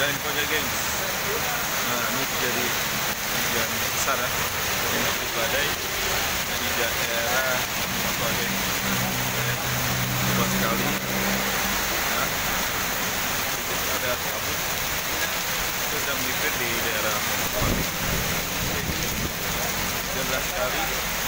dan infonya gengs nah ini jadi hujan besar ya. Untuk di badai di daerah apa geng eh, luas sekali. Nah ada kabut sedang melipir di daerah Manokwari jelas sekali.